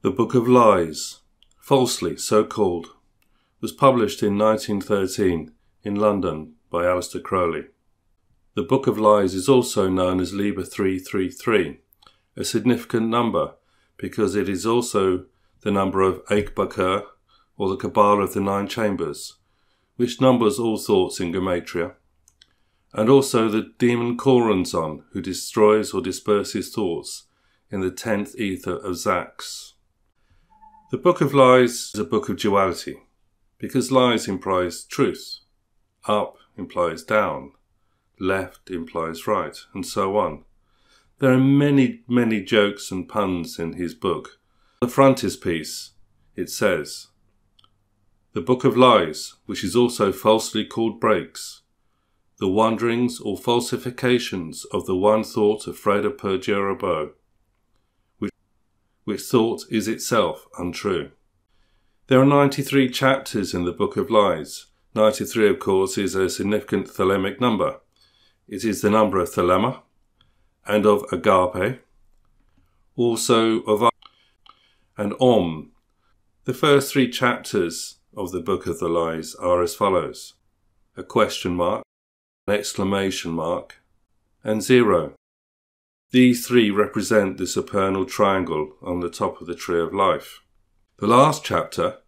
The Book of Lies, falsely so called, was published in 1913 in London by Aleister Crowley. The Book of Lies is also known as Liber 333, a significant number because it is also the number of Aiq Bekar, or the Kabbalah of the Nine Chambers, which numbers all thoughts in Gematria, and also the demon Choronzon, who destroys or disperses thoughts in the tenth Aethyr of Zax. The Book of Lies is a book of duality, because lies implies truth, up implies down, left implies right, and so on. There are many, many jokes and puns in his book. The frontispiece, it says, The Book of Lies, which is also falsely called Breaks, the wanderings or falsifications of the one thought of Frater per which thought is itself untrue. There are 93 chapters in the Book of Lies. 93, of course, is a significant thelemic number. It is the number of thelema and of agape, also of and om. The first three chapters of the Book of the Lies are as follows a question mark, an exclamation mark, and zero. These three represent the supernal triangle on the top of the tree of life. The last chapter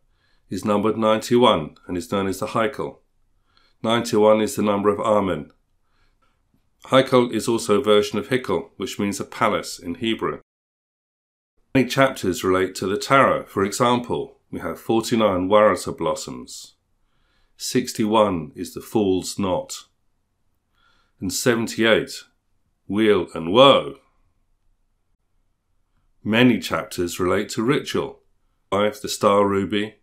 is numbered 91 and is known as the Heikal. 91 is the number of Amen. Heikal is also a version of Hickel, which means a palace in Hebrew. Many chapters relate to the tarot. For example, we have 49 Waratah blossoms, 61 is the Fool's Knot, and 78 wheel, and woe. Many chapters relate to ritual. 5. The star ruby.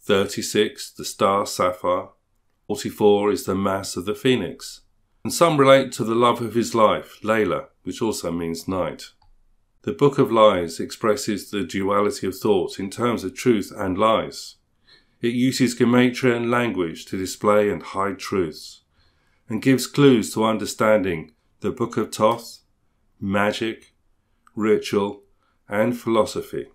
36. The star sapphire. 44 is the mass of the phoenix. And some relate to the love of his life, Laylah, which also means night. The Book of Lies expresses the duality of thought in terms of truth and lies. It uses gematria and language to display and hide truths, and gives clues to understanding the Book of Thoth, magic, ritual, and philosophy.